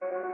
Follow me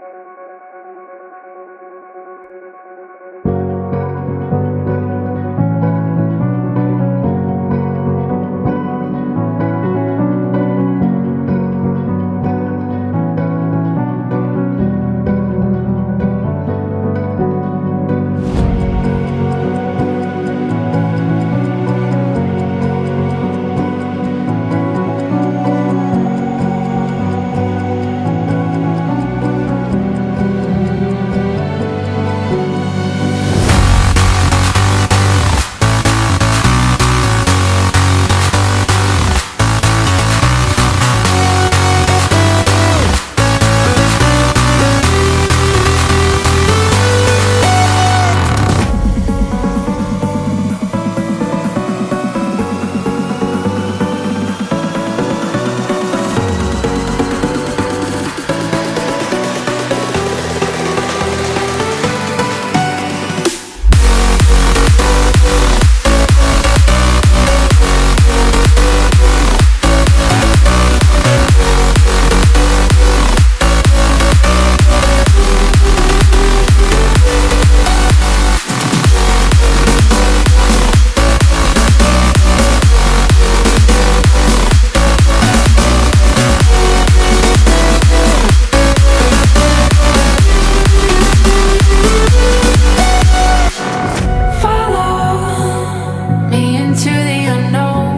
into the unknown.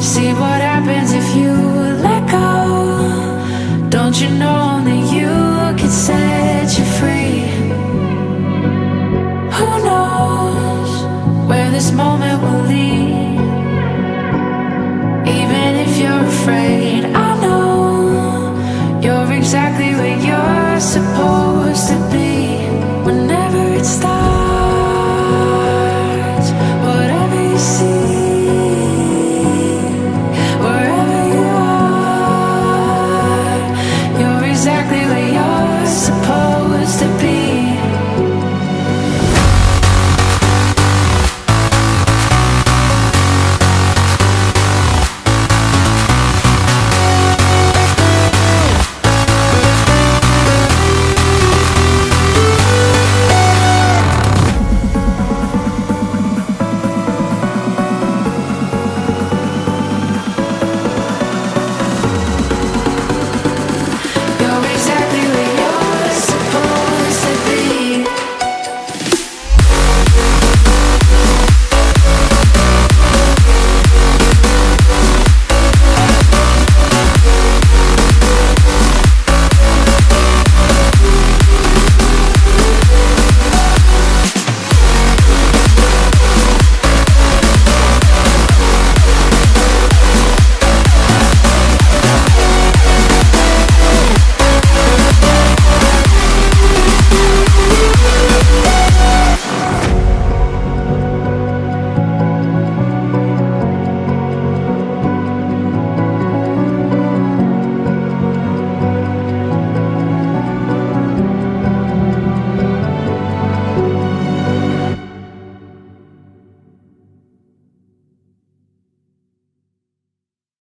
See what happens if you let go. Don't you know only you can set you free? Who knows where this moment will lead? Even if you're afraid,